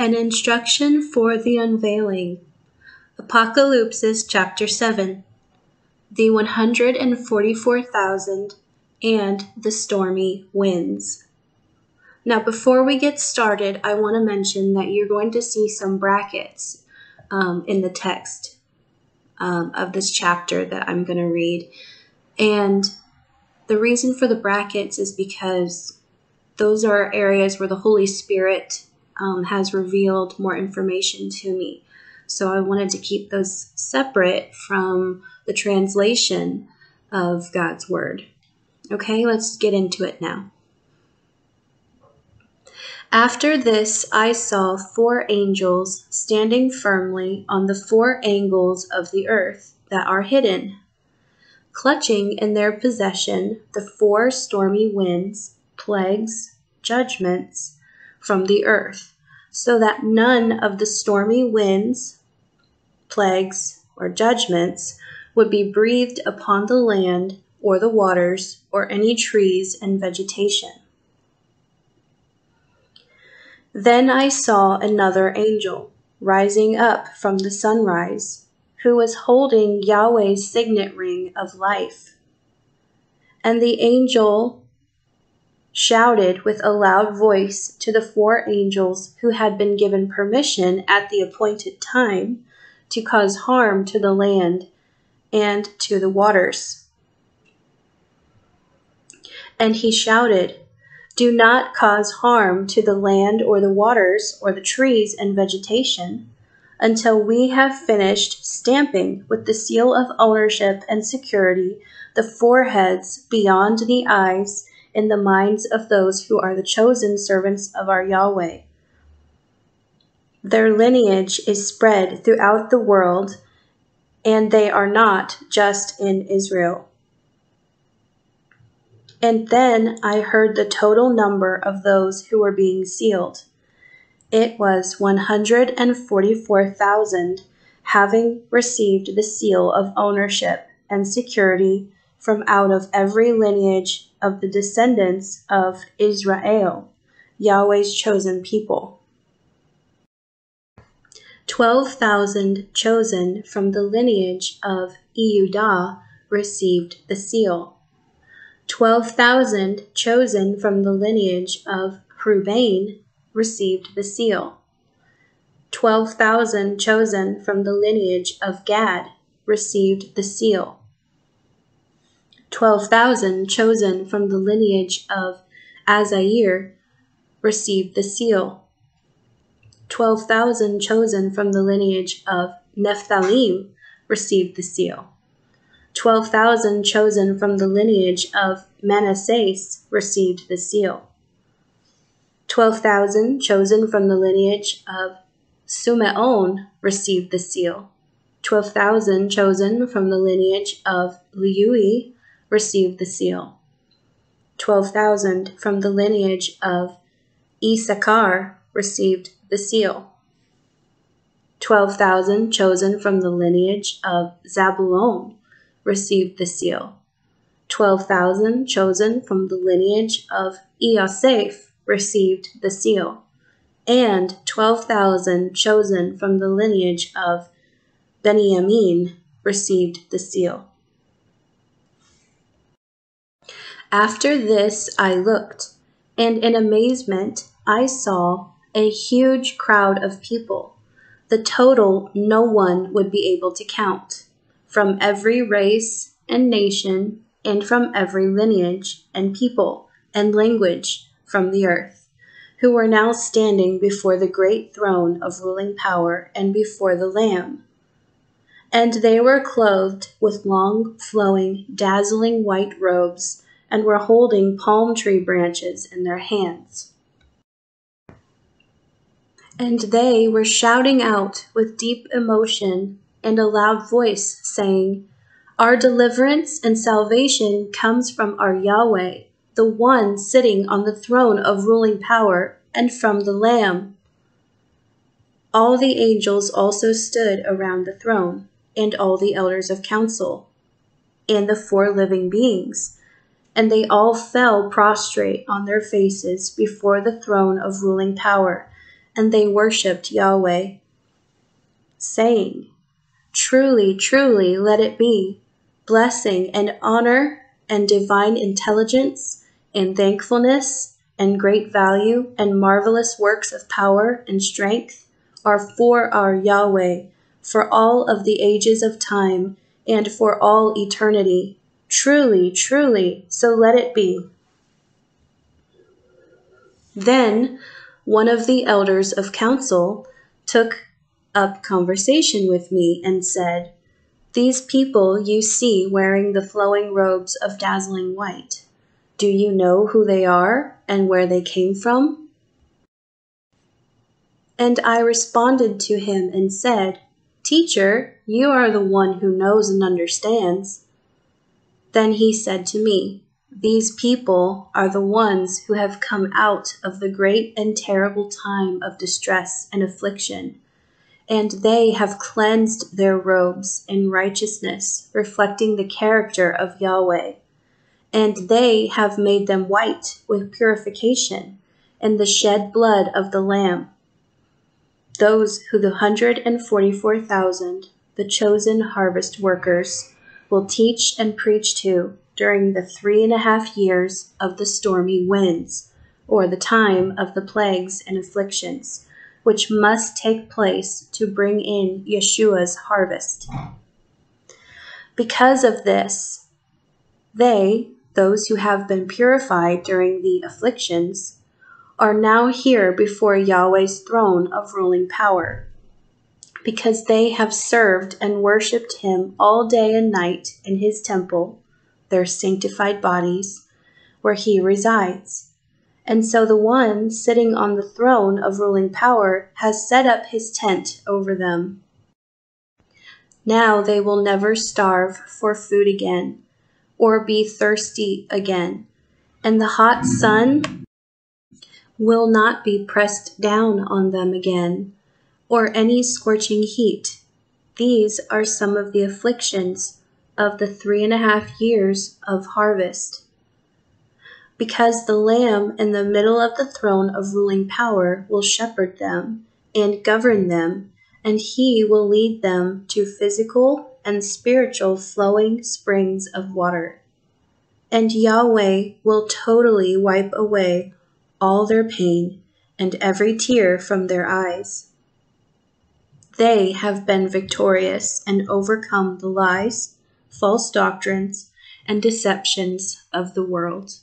An instruction for the unveiling. Apocalypse chapter 7. The 144,000 and the stormy winds. Now, before we get started, I want to mention that you're going to see some brackets um, in the text um, of this chapter that I'm going to read. And the reason for the brackets is because those are areas where the Holy Spirit um, has revealed more information to me. So I wanted to keep those separate from the translation of God's Word. Okay, let's get into it now. After this, I saw four angels standing firmly on the four angles of the earth that are hidden, clutching in their possession the four stormy winds, plagues, judgments from the earth, so that none of the stormy winds, plagues, or judgments would be breathed upon the land or the waters or any trees and vegetation. Then I saw another angel rising up from the sunrise, who was holding Yahweh's signet ring of life. And the angel shouted with a loud voice to the four angels who had been given permission at the appointed time to cause harm to the land and to the waters. And he shouted, Do not cause harm to the land or the waters or the trees and vegetation until we have finished stamping with the seal of ownership and security the foreheads beyond the eyes in the minds of those who are the chosen servants of our Yahweh. Their lineage is spread throughout the world, and they are not just in Israel. And then I heard the total number of those who were being sealed. It was 144,000, having received the seal of ownership and security from out of every lineage of the descendants of Israel, Yahweh's chosen people. 12,000 chosen from the lineage of Eudah received the seal. 12,000 chosen from the lineage of Reuben received the seal. 12,000 chosen from the lineage of Gad received the seal. 12,000 chosen from the lineage of Azair received the seal. 12,000 chosen from the lineage of Nephthalim received the seal. 12,000 chosen from the lineage of Manasseh received the seal. 12,000 chosen from the lineage of Sumeon received the seal. 12,000 chosen from the lineage of Leui received the seal. 12,000 from the lineage of Issachar received the seal. 12,000 chosen from the lineage of Zabulon received the seal. 12,000 chosen from the lineage of Eosaph received the seal. And 12,000 chosen from the lineage of Benjamin received the seal. After this I looked, and in amazement I saw a huge crowd of people, the total no one would be able to count, from every race and nation, and from every lineage and people and language from the earth, who were now standing before the great throne of ruling power and before the Lamb. And they were clothed with long, flowing, dazzling white robes and were holding palm tree branches in their hands. And they were shouting out with deep emotion and a loud voice, saying, Our deliverance and salvation comes from our Yahweh, the one sitting on the throne of ruling power, and from the Lamb. All the angels also stood around the throne, and all the elders of council, and the four living beings and they all fell prostrate on their faces before the throne of ruling power, and they worshipped Yahweh, saying, Truly, truly, let it be, blessing and honor and divine intelligence and thankfulness and great value and marvelous works of power and strength are for our Yahweh for all of the ages of time and for all eternity. Truly, truly, so let it be. Then one of the elders of council took up conversation with me and said, These people you see wearing the flowing robes of dazzling white. Do you know who they are and where they came from? And I responded to him and said, Teacher, you are the one who knows and understands. Then he said to me, These people are the ones who have come out of the great and terrible time of distress and affliction, and they have cleansed their robes in righteousness, reflecting the character of Yahweh. And they have made them white with purification and the shed blood of the Lamb those who the hundred and forty-four thousand, the chosen harvest workers, will teach and preach to during the three and a half years of the stormy winds, or the time of the plagues and afflictions, which must take place to bring in Yeshua's harvest. Because of this, they, those who have been purified during the afflictions, are now here before Yahweh's throne of ruling power, because they have served and worshipped him all day and night in his temple, their sanctified bodies, where he resides. And so the one sitting on the throne of ruling power has set up his tent over them. Now they will never starve for food again, or be thirsty again, and the hot sun will not be pressed down on them again, or any scorching heat. These are some of the afflictions of the three and a half years of harvest. Because the Lamb in the middle of the throne of ruling power will shepherd them and govern them, and he will lead them to physical and spiritual flowing springs of water. And Yahweh will totally wipe away all their pain and every tear from their eyes. They have been victorious and overcome the lies, false doctrines, and deceptions of the world.